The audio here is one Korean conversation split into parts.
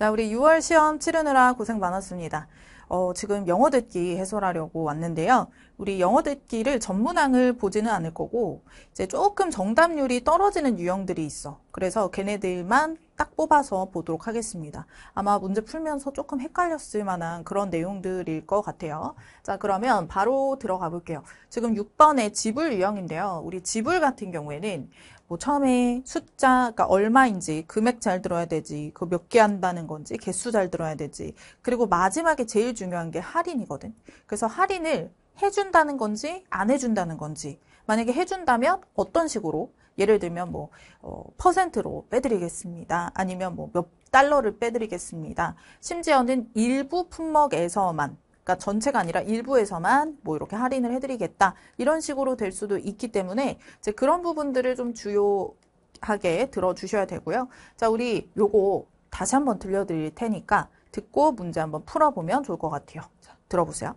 자, 우리 6월 시험 치르느라 고생 많았습니다. 어, 지금 영어 듣기 해설하려고 왔는데요. 우리 영어 듣기를 전문항을 보지는 않을 거고, 이제 조금 정답률이 떨어지는 유형들이 있어. 그래서 걔네들만 딱 뽑아서 보도록 하겠습니다. 아마 문제 풀면서 조금 헷갈렸을 만한 그런 내용들일 것 같아요. 자, 그러면 바로 들어가 볼게요. 지금 6번의 지불 유형인데요. 우리 지불 같은 경우에는 뭐 처음에 숫자, 가 얼마인지, 금액 잘 들어야 되지, 그 몇 개 한다는 건지, 개수 잘 들어야 되지, 그리고 마지막에 제일 중요한 게 할인이거든. 그래서 할인을 해준다는 건지, 안 해준다는 건지, 만약에 해준다면 어떤 식으로, 예를 들면 뭐, 어, 퍼센트로 빼드리겠습니다. 아니면 뭐 몇 달러를 빼드리겠습니다. 심지어는 일부 품목에서만, 그러니까 전체가 아니라 일부에서만 뭐 이렇게 할인을 해드리겠다 이런 식으로 될 수도 있기 때문에 이제 그런 부분들을 좀 주요하게 들어주셔야 되고요. 자, 우리 요거 다시 한번 들려드릴 테니까 듣고 문제 한번 풀어보면 좋을 것 같아요. 자, 들어보세요.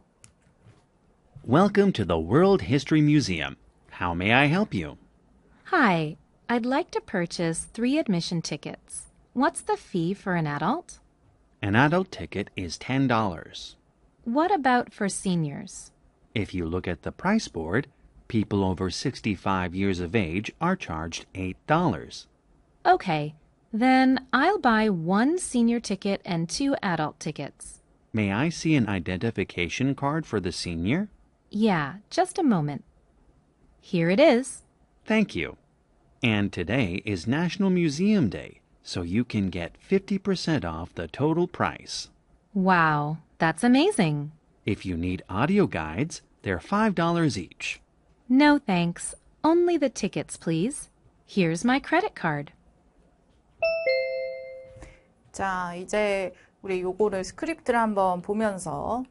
Welcome to the World History Museum. How may I help you? Hi, I'd like to purchase three admission tickets. What's the fee for an adult? An adult ticket is $10. What about for seniors? If you look at the price board, people over 65 years of age are charged $8. Okay, then I'll buy one senior ticket and two adult tickets. May I see an identification card for the senior? Yeah, just a moment. Here it is. Thank you. And today is National Museum Day, so you can get 50% off the total price. Wow, that's amazing. If you need audio guides, they're $5 each. No thanks. Only the tickets, please. Here's my credit card. 자, 이제 우리 요거를 스크립트를 한번 보면서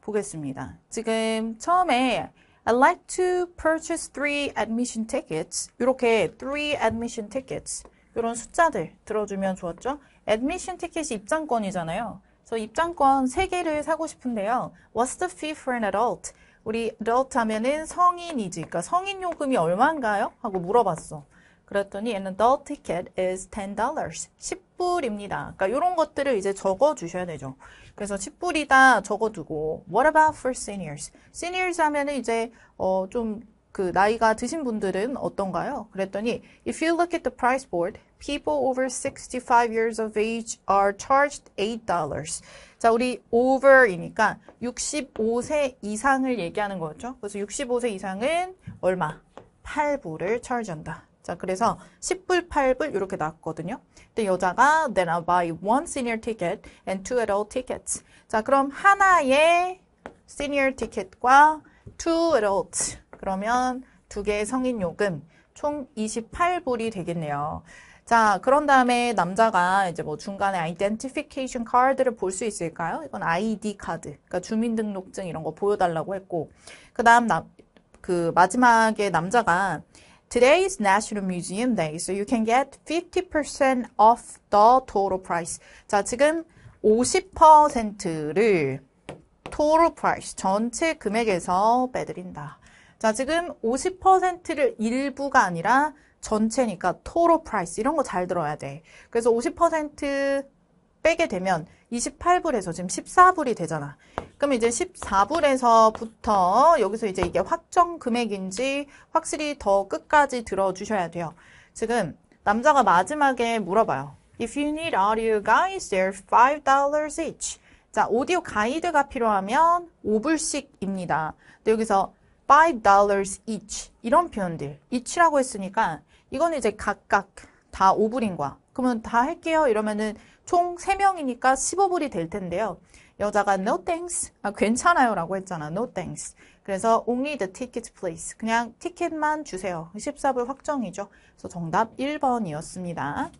보겠습니다. 지금 처음에 I'd like to purchase three admission tickets. 이렇게 three admission tickets. 이런 숫자들 들어주면 좋았죠? admission 티켓이 입장권이잖아요. 그래서 입장권 3개를 사고 싶은데요. What's the fee for an adult? 우리 adult 하면은 성인이지. 그러니까 성인 요금이 얼마인가요? 하고 물어봤어. 그랬더니 an adult ticket is $10. 10불입니다. 그러니까 이런 것들을 이제 적어 주셔야 되죠. 그래서 10불이다 적어 두고 what about for seniors? seniors 하면은 이제 어 좀 그 나이가 드신 분들은 어떤가요? 그랬더니 if you look at the price board, people over 65 years of age are charged $8. 자, 우리 over이니까 65세 이상을 얘기하는 거죠. 그래서 65세 이상은 얼마? 8불을 charge한다. 자, 그래서 10불, 8불 이렇게 나왔거든요. 근데 여자가 then I'll buy one senior ticket and two adult tickets. 자, 그럼 하나의 senior ticket과 two adult 그러면 두 개의 성인 요금 총 28불이 되겠네요. 자, 그런 다음에 남자가 이제 뭐 중간에 identification card를 볼 수 있을까요? 이건 ID 카드, 그러니까 주민등록증 이런 거 보여달라고 했고, 그 다음 그 마지막에 남자가 Today is National Museum Day, so you can get 50% off the total price. 자, 지금 50%를 total price, 전체 금액에서 빼드린다. 자, 지금 50%를 일부가 아니라 전체니까 total price 이런 거 잘 들어야 돼. 그래서 50% 빼게 되면 28불에서 지금 14불이 되잖아. 그럼 이제 14불에서부터 여기서 이제 이게 확정 금액인지 확실히 더 끝까지 들어주셔야 돼요. 지금 남자가 마지막에 물어봐요. If you need audio guides, they're $5 each. 자, 오디오 가이드가 필요하면 5불씩입니다. 근데 여기서 $5 each 이런 표현들 each라고 했으니까 이거는 이제 각각 다 5불인 거야. 그러면 다 할게요. 이러면은 총 3명이니까 15불이 될 텐데요. 여자가 no thanks, 아, 괜찮아요 라고 했잖아. no thanks. 그래서 only the ticket please. 그냥 티켓만 주세요. 14불 확정이죠. 그래서 정답 1번이었습니다.